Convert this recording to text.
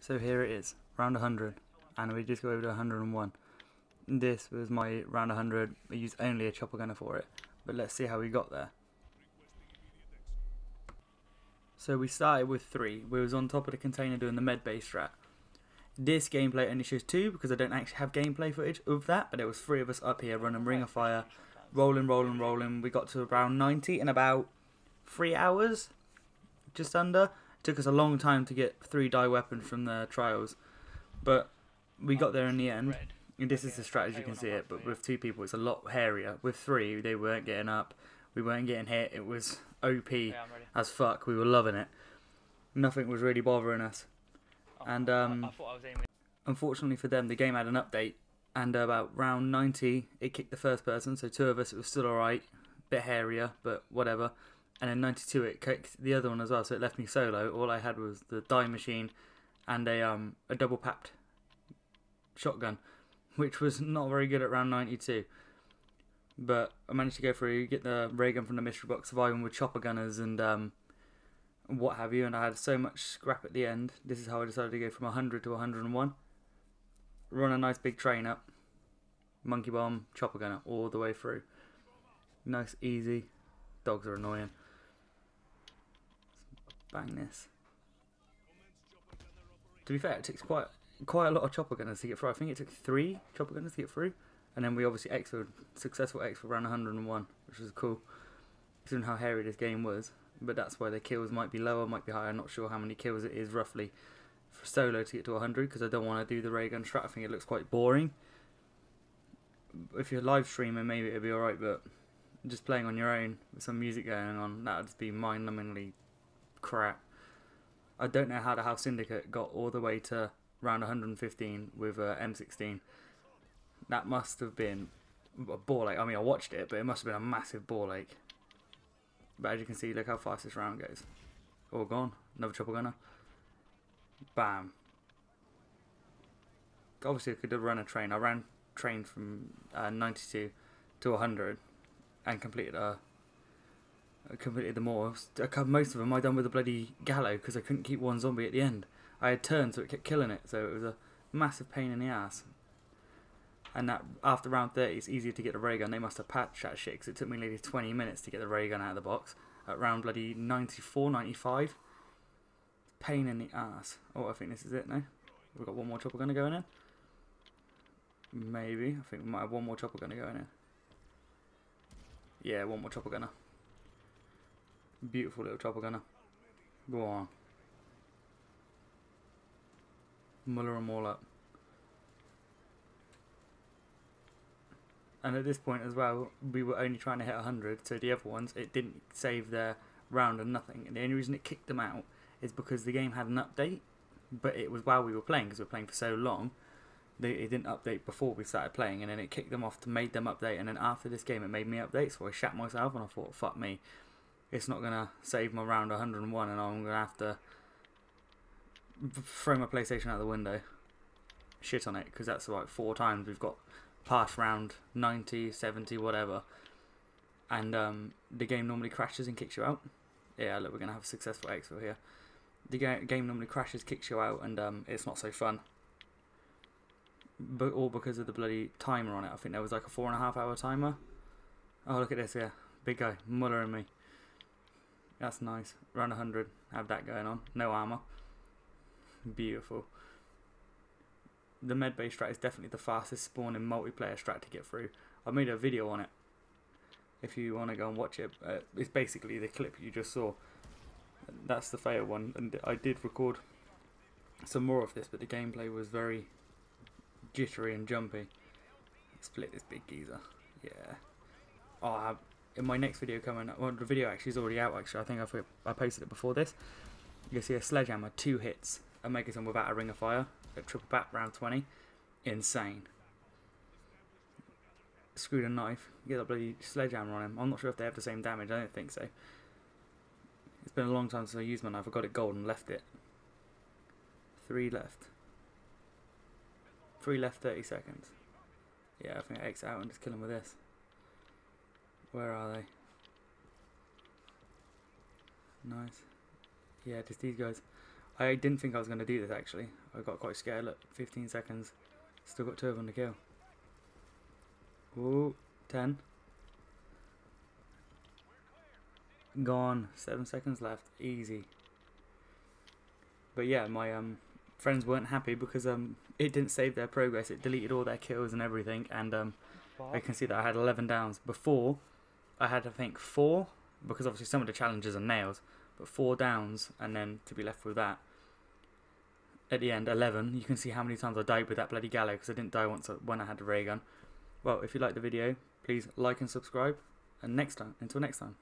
So here it is, round 100, and we just go over to 101. This was my round 100, I used only a chopper gunner for it, but let's see how we got there. So we started with three, we was on top of the container doing the med base strat. This gameplay only shows two because I don't actually have gameplay footage of that, but there was three of us up here running Ring of Fire, rolling, rolling, rolling. We got to around 90 in about three hours, just under took us a long time to get three die weapons from the trials, but we got there in the end. And this is the strategy, you can see it, but with two people it's a lot hairier. With three, they weren't getting up, we weren't getting hit, it was OP as fuck, we were loving it. Nothing was really bothering us. Oh, And um, unfortunately for them, the game had an update, and about round 90, it kicked the first person, so two of us, it was still alright, bit hairier, but whatever and in 92 it kicked the other one as well, so it left me solo. All I had was the Die Maschine and a um a double papped shotgun, which was not very good at round 92. But I managed to go through, get the ray gun from the mystery box, surviving with chopper gunners and um what have you, and I had so much scrap at the end. This is how I decided to go from 100 to 101. Run a nice big train up, monkey bomb, chopper gunner all the way through. Nice, easy. Dogs are annoying bang this. To be fair, it takes quite quite a lot of chopper gunners to get through. I think it took three chopper gunners to get through, and then we obviously exfilled successful exfil around 101, which was cool. Considering how hairy this game was, but that's why the kills might be lower, might be higher. I'm not sure how many kills it is roughly for solo to get to 100 because I don't want to do the ray gun strat. I think it looks quite boring. If you're live streaming, maybe it'd be alright, but just playing on your own with some music going on, that would just be mind-numbingly crap. I don't know how the House Syndicate got all the way to round 115 with uh, M16. That must have been a ball ache. I mean, I watched it, but it must have been a massive ball ache. But as you can see, look how fast this round goes. All gone. Another triple gunner. Bam. Obviously, I could have run a train. I ran train from uh, 92 to 100 and completed a I completed them all. Most of them I done with a bloody gallo because I couldn't keep one zombie at the end. I had turned so it kept killing it, so it was a massive pain in the ass. And that after round 30, it's easier to get the ray gun. They must have patched that shit because it took me nearly 20 minutes to get the ray gun out of the box. At round bloody 94, 95. Pain in the ass. Oh, I think this is it now. We've got one more chopper gunner going in. Maybe. I think we might have one more chopper gunner going in. Yeah, one more chopper gunner. Beautiful little chopper gunner. Go on. Muller them all up. And at this point as well, we were only trying to hit 100, so the other ones, it didn't save their round and nothing. And the only reason it kicked them out is because the game had an update, but it was while we were playing, because we were playing for so long, they, it didn't update before we started playing, and then it kicked them off to made them update, and then after this game it made me update, so I shat myself, and I thought, fuck me it's not going to save my round 101 and I'm going to have to throw my PlayStation out the window. Shit on it, because that's like four times we've got past round 90, 70, whatever. And um, the game normally crashes and kicks you out. Yeah, look, we're going to have a successful exfil here. The ga game normally crashes, kicks you out, and um, it's not so fun. But all because of the bloody timer on it. I think there was like a four and a half hour timer. Oh, look at this, yeah. Big guy, Muller and me. That's nice. Run 100. Have that going on. No armor. Beautiful. The med base strat is definitely the fastest spawning multiplayer strat to get through. I made a video on it. If you want to go and watch it, uh, it's basically the clip you just saw. That's the fail one, and I did record some more of this, but the gameplay was very jittery and jumpy. Split this big geezer. Yeah. Oh, I in my next video coming well the video actually is already out actually. I think I've, I posted it before this. You can see a sledgehammer two hits a megaton without a ring of fire. A triple bat round 20 insane. Screwed a knife. Get a bloody sledgehammer on him. I'm not sure if they have the same damage. I don't think so. It's been a long time since I used my knife. I got it gold and left it. Three left. Three left 30 seconds. Yeah I think I X out and just kill him with this where are they? Nice. Yeah, just these guys. I didn't think I was going to do this actually. I got quite scared. Look, 15 seconds. Still got two of them to kill. Ooh, 10. Gone. Seven seconds left. Easy. But yeah, my um friends weren't happy because um it didn't save their progress. It deleted all their kills and everything, and um I can see that I had 11 downs. Before, I had I think four because obviously some of the challenges are nails, but four downs and then to be left with that. At the end, 11. You can see how many times I died with that bloody gallo because I didn't die once uh, when I had the ray gun. Well, if you like the video, please like and subscribe. And next time, until next time.